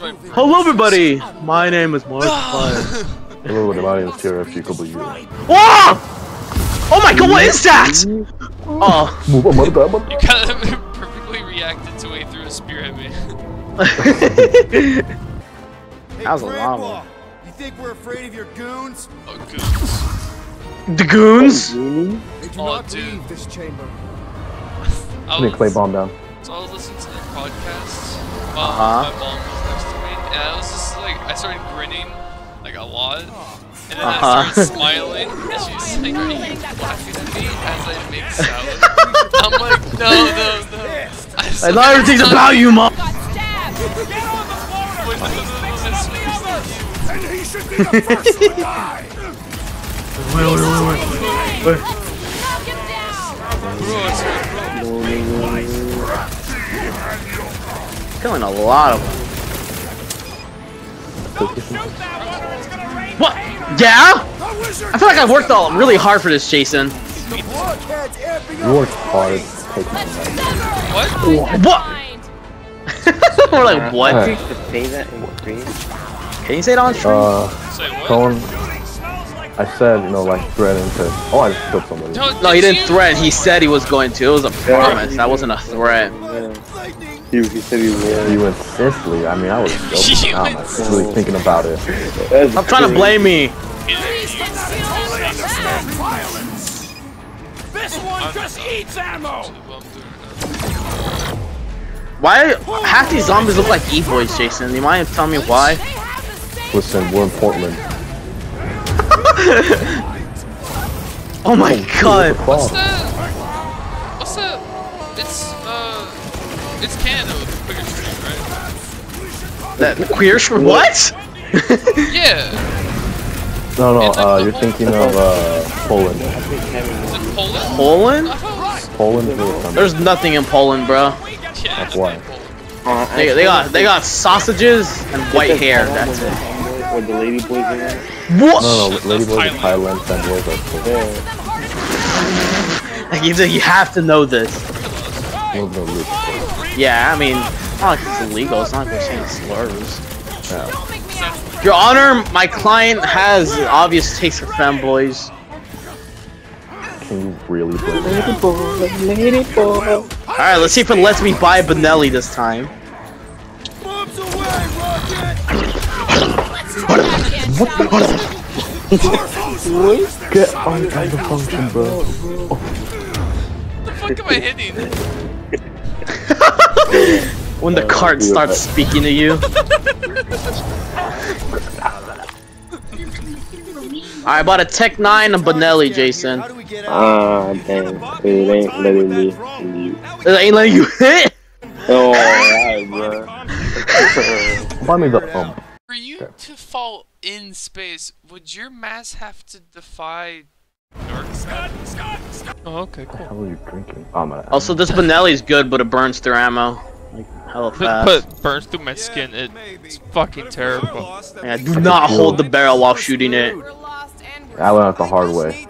It's my Hello, everybody. My name is Markiplier. Hello, everybody. It's TRFGW. Whoa! Oh my god, what is that? Oh. Move on, mother, mother, You kind of perfectly reacted to way through a spear at me. That was a long Grandpa, one. You think we're afraid of your goons? Oh, goons. the goons? They do Oh, not dude. leave this chamber. I Give me a clay bomb down. So I was listening to their podcast while Uh-huh. my mom was next to me, and I was just like, I started grinning like a lot, and then Uh-huh. I started smiling, and she's like, "Are you laughing at me as I make salad?" I'm like, "No, no, no." I, was I like, everything's about you, mom. not- no, no, no, no, it's for you." And he should be the first to die! Wait, wait, wait, wait. Bro, it's like, bro, Killing a lot of them. What? Yeah? I feel like I've worked all really hard for this, Jason. You worked hard what? What? We're like, what? Alright. to say that in green? Can you say it on stream? Uh, Say? Cohen, I said, you know, like, threatening to. Oh, I just killed somebody. No, no, he did didn't threaten. He said he was going to. It was a promise. That wasn't a threat. Lightning! He, he said he was. You insistly. I mean, I was joking. I'm insist- really thinking about it. Stop trying to blame me. This one just eats ammo! Why? Half these zombies look like E-boys, Jason. You mind telling me why? Listen, we're in Portland. Oh my god. It's Canada with quicker stream, right? That queer sh- What? Yeah. No, no, like uh, you're whole- thinking of uh, Poland. Is it Poland? Poland? I thought it was. Poland is really something. There's nothing in Poland, bro. Yeah, That's why. Poland. Uh, They, they got they got sausages and white hair. That's it. Or the lady boys in there. What? No, no, Shit, Lady that's Boys of Thailand. Thailand, Fanboys are Poland. Like, you, you have to know this. A little bit of loot. Yeah, I mean, it's not like it's illegal. It's not like we're saying slurs. Yeah. Your Honor, my client has obvious taste for femboys. Can you really blame me? Alright, let's see if it lets me buy Benelli this time. Bombs away, Rocket! Get on the function, bro. What the fuck am I hitting? When the cart starts speaking to you. I bought a Tec-9 and Benelli, Jason. How do we get out? Ah, damn. It ain't letting me leave. It ain't letting you hit. Oh, alright, bro. Buy me the um. For you to fall in space, would your mass have to defy dark sky? Oh, okay, cool. How are you drinking? Oh, I'm gonna. Also, this Benelli is good, but it burns through ammo. Like, hella But, fast. but burns through my skin. It, it's fucking terrible. Yeah, do not hold the barrel while shooting it. I went out the hard way.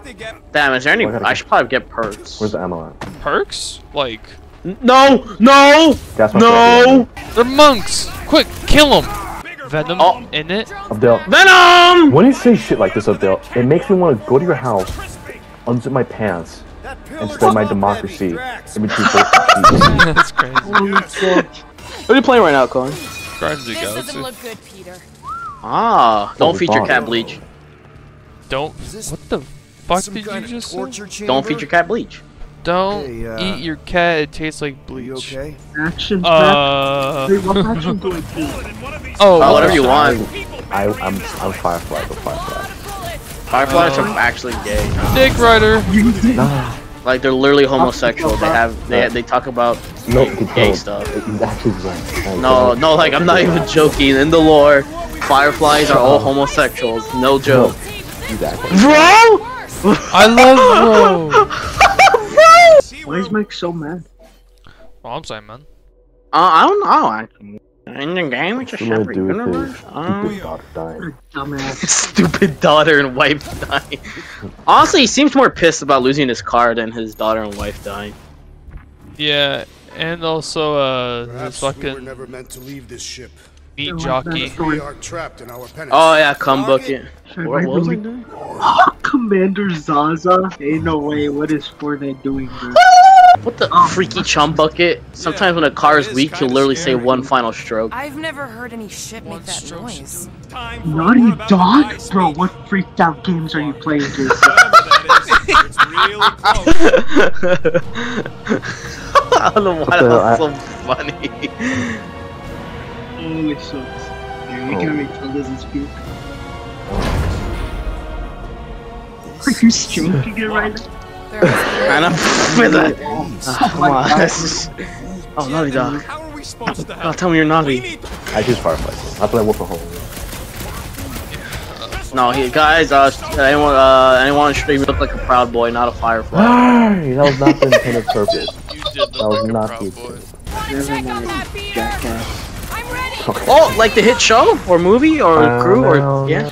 Damn, is there any? Oh, I I should probably get perks. Where's the ammo at? Perks? Like, N- No! No! No! they're monks. Quick, kill them. Venom Oh. in it. Abdel, Venom! when you say shit like this, Abdel, it makes me want to go to your house, unzip my pants, and spread my democracy in between both. That's crazy. What are you playing right now, Colin? Guardians of the This doesn't Galaxy. look good, Peter. Ah, don't we feature bought cat bleach. Don't. this What the fuck Some did you kind of just say? torture chamber? Don't feature cat bleach. Don't Hey, uh, eat your cat. It tastes like Are you bleach. okay? Action. Uh. Oh, oh, whatever you want. I, I'm, I'm Firefly, but Firefly. Fireflies Uh, are actually gay. Dick Rider. Nah, Like they're literally homosexual. They have they they talk about no, gay, gay no, stuff. It's. No, no, like I'm not even joking. In the lore, fireflies are all homosexuals. No joke. Exactly. Bro! I love bro. Why is Mike so mad? Oh, I'm sorry, man. Uh, I don't know. Actually. In the game, it's a What do separate do with universe. his Um, stupid daughter stupid daughter and wife dying. Honestly, he seems more pissed about losing his car than his daughter and wife dying. Yeah, and also uh, this Perhaps we were fucking never meant to leave this ship. Meat jockey. We are trapped in our penance. Oh yeah, come bucket. Should I What, what was I really- doing? Commander Zaza? Ain't no way. What is Fortnite doing, bro? What the Oh. freaky chum bucket? Sometimes when a car is weak, he'll literally say one final stroke. I've never heard any shit make One that stroke noise. Naughty dog? Bro, what freaked out games are you playing, Jason? I don't know why What the- that was I- so funny. Oh, it sucks. Here, you Oh. can't make fun doesn't speak. Are you stroking it right now? There must be I'm With that. Ah, come my on. God. this is- Oh, naughty dog. How are we supposed to Oh, tell me you're naughty. I choose firefighter. I play Wolf of Home. No, he, guys, uh, anyone, uh, anyone on stream look like a proud boy, not a firefly. that was not the intended purpose. That was like not the boy. Never mind, jackass. Okay. Oh, like the hit show or movie or Uh, crew or no, yeah.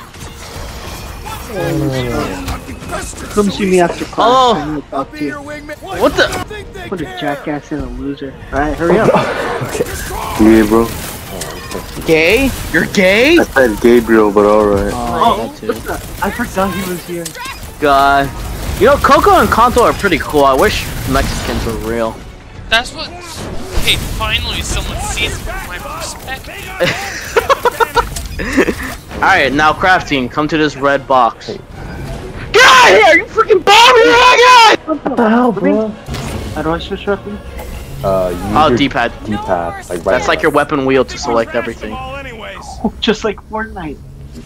Come see me after class. Oh. I'm gonna talk to you. wingman? What the? What a jackass and a loser. Alright, hurry up. Yeah, bro. Gay? You're gay? I said Gabriel, but alright. Oh, what's that? I forgot he was here. God. You know, Coco and Kanto are pretty cool. I wish Mexicans were real. That's what. Hey, finally someone sees from my perspective. Alright, now crafting, come to this red box. Get out of here! You freaking bomb me! What What the hell, bro? How do I switch weapon? Uh, use Oh, D-pad. D-pad. Like right That's like your weapon wheel to select everything. Just like Fortnite.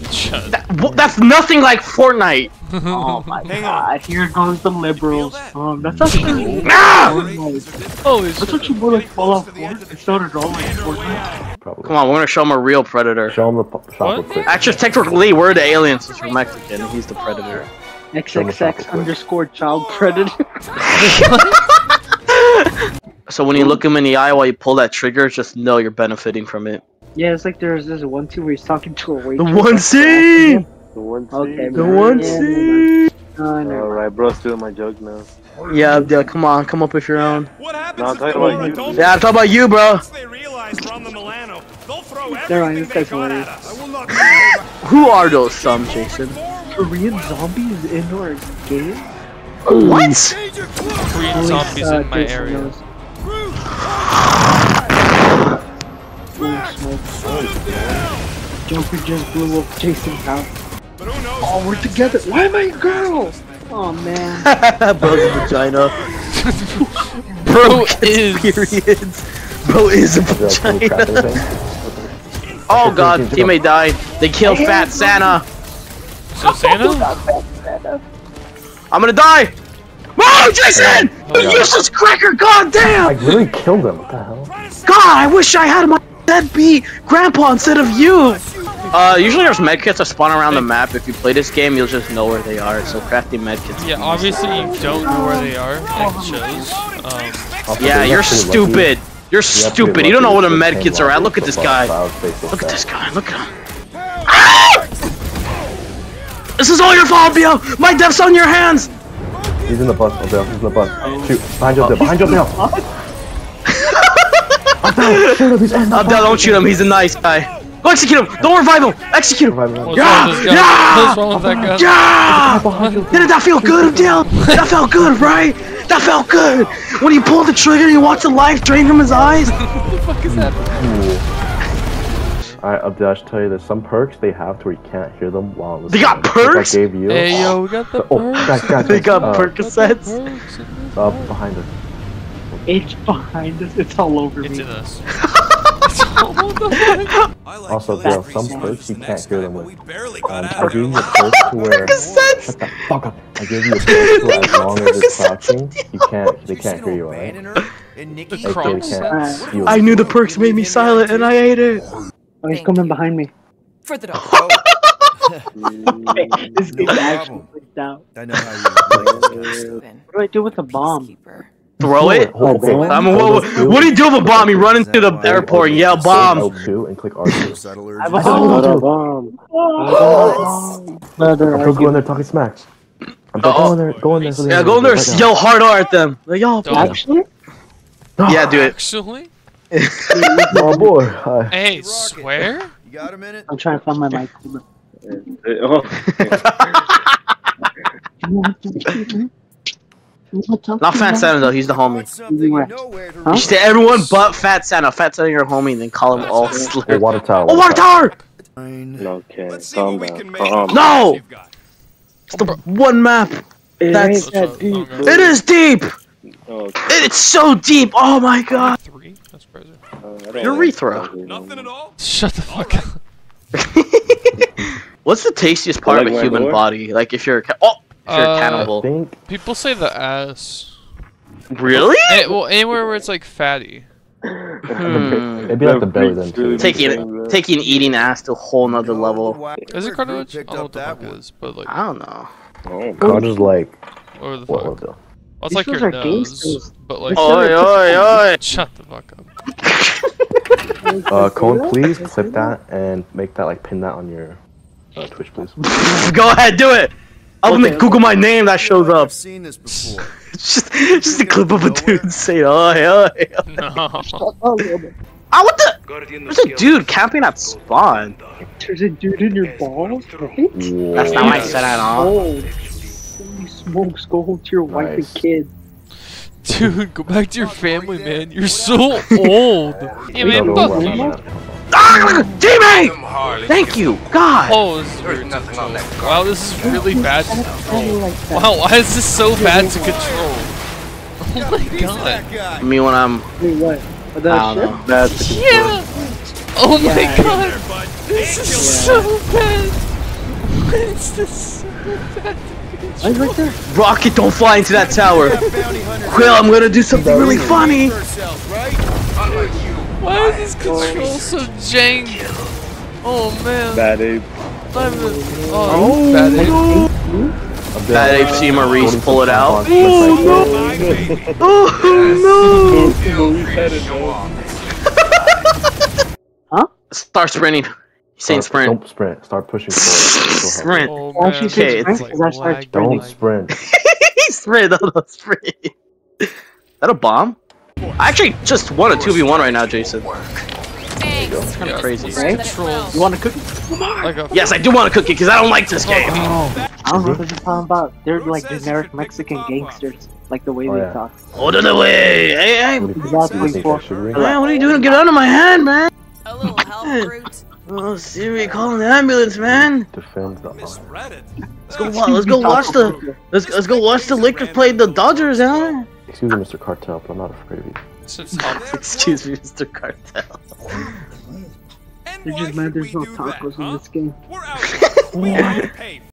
Shut That, that's nothing like Fortnite! Oh my god, here goes the liberals. Um, that's actually Ah! Fortnite. Oh, it's That's actually more like Fallout 4. It started all like Fortnite. Probably. Come on, we're gonna show him a real predator. Show him the shop What? real quick. Actually, technically, we're the aliens since we're Mexican. He's the predator. XXX underscore child predator. So when you look him in the eye while you pull that trigger, just know you're benefiting from it. Yeah, it's like there's this one too where he's talking to a waitress. The one scene! The one scene. Okay, scene. The man. one Yeah, scene! No, never mind. Alright, bro, stealing my joke now. Yeah, yeah, come on, come up with your own. What No, happens I'm if talking the about Aura you. don't Yeah, I'm talking about you, bro. Once they realize we're on the Milano, they'll throw Never mind, everything this they guy's got at hilarious. us. I will not be Who are those some, Jason? Korean zombies in our game? What? Korean At zombies uh, in my Jason area. knows. Crew, Blue smoke. Jumper just blew up Jason's house. But who knows? Oh, we're together. Why am I a girl? Oh man. Bro's vagina. Bro is. Periods. Bro is a Is that cool vagina. Oh god, teammate died. They killed Fat Santa. So Santa? I'm gonna die! Whoa, Jason! Oh, You useless cracker, god I damn! literally killed him. What the hell? God, I wish I had my deadbeat grandpa instead of you! Uh, usually there's medkits that spawn around the map. If you play this game, you'll just know where they are. So crafting medkits. Yeah, obviously you don't know where they are, like shows. Um, Yeah, you're got pretty lucky. stupid. You're You have to be stupid. You don't know where the to medkits are at. Look at this guy. Look at this guy. Look at him. Ah! This is all your fault, Bio. My death's on your hands. He's in the bus, Odell. He's in the bus. Shoot. Behind you, Odell. Behind you, Odell. Odell, shoot him. He's in the Abdel, don't shoot him. He's a nice guy. Go execute him. Don't revive him. Execute him. Revive him. what's Yeah, wrong with this guy? yeah, What's wrong with that? Yeah! Didn't that feel good, Abdel? That felt good, right? That felt good. When you pulled the trigger and you watched the life drain from his eyes. What the fuck is happening? Alright, Abdel, I should tell you there's some perks they have to where you can't hear them while listening. They got Like perks? I gave you. Hey yo, we got the Oh, perks. guys, guys, They got uh, Percocets. Perks. Uh, behind us. It's behind us. It's all over It's me. in us. what the? Also, there are some perks you can't hear them with. Um, I gave you a perk to where. Percocets. Shut the fuck up. I gave you a perk to where as long as it's crouching, you can't. They can't hear you, alright? The Like, they can't. You. I knew the perks made me silent, and I ate it. Oh, he's coming behind me. For the dog. Oh. This No game problem. actually freaked out. I know how you like this. What do I do with the bomb? Peacekeeper. Throw it. Hold it. I mean, what, what, what do you do with a bomb? You run into the airport and yell bomb. L2 and click R2. Settlers. I have a Oh, bomb. Brother, I'm go in there talking smack. I'm Uh-oh. go in there, go in there. Yeah, go in there, right yell hard R at them. Like, y'all. Actually, Yeah, do it. Actually, Oh boy. Hi. Hey, swear? You got a minute? I'm trying to find my mic. Oh, Not Fat Santa though, he's the homie. Something Where? to Huh? You should say everyone but Fat Santa. Fat Santa your homie, and then call him all Hey, slurred. water tower. Oh, water tower! okay, calm down. can make. Calm. No! It's the one map. It That's- ain't that deep. It is deep! Okay. It's so deep! Oh my god! Urethra. know. Nothing at all? Shut the fuck up. What's the tastiest part Like of a human door? body? Like if you're a ca- oh, if you're Uh, a I cannibal. think. People say the ass. Really? Eh, well, anywhere where it's like fatty. Hmm. It'd be like the belly then too. Taking taking eating ass to a whole nother level. Is it cartilage? I don't know what the that fuck is, but like, I don't know. Oh, Cod is like whatever the what fuck. was it? Well, it's These like fools your are nose, gangsters. but like. Oi, oi, oi! Shut the fuck up. Uh, Cone, please clip that and make that like pin that on your uh, Twitch, please. Go ahead, do it! I'll Okay, make Google my name, that shows up. I've seen this before. It's just, just a clip of a dude saying, oi, oi. No. Oh, yeah, but Ah, what the? There's a dude camping at spawn. There's a dude in your balls, right? That's not what I said at all. Oh, you smokes, go home to your wife and kids. Dude, go back to your family, man. You're so old. Yeah, man, Don't fuck you. Ah, teammate! Thank you, God! Oh, this is weird to control. Wow, this is really bad to control. Wow, why is this so bad to control? Oh my god. that guy. Me when I'm, Wait, what? The I don't ship? know. That's Yeah! Oh my god! This is so bad! Why is this so bad? Right, right there. Rocket, don't fly into that tower. that Quill, I'm gonna do something really funny. Why is this control so jank? Oh man. bad ape. I'm a, oh, oh. bad ape. Bad Ape see Maurice pull it out. My baby. Oh no! Huh? no! Start sprinting. He's saying sprint. Don't sprint. Start pushing forward. Sprint. Oh Why man. don't you Okay, sprint? it's Because I like- sprinting. Don't sprint. sprint, no, no, sprint. That a bomb? I actually just won a 2v1 right now, Jason. Thanks. Kinda crazy. Right? You want a cookie? Like a Yes, I do want a cookie because I don't like this game. I don't know what they're talking about. They're like generic Mexican gangsters. Like the way Oh, they yeah. talk. Hold it away. Hey, hey. What Exactly, think- think for- I should read? Man, what are you doing? Get out of my hand, man. A little help, Groot. Oh, Siri, call the ambulance, man. Defend the. Misread it. Let's go. wa- Let's go watch the. Let's let's go watch the Lakers play the Dodgers, huh? Excuse me, Mr. Cartel, but I'm not afraid of you. Excuse me, Mr. Cartel. And They're why just mad there's we no do tacos that, in this game. We're out. We get paid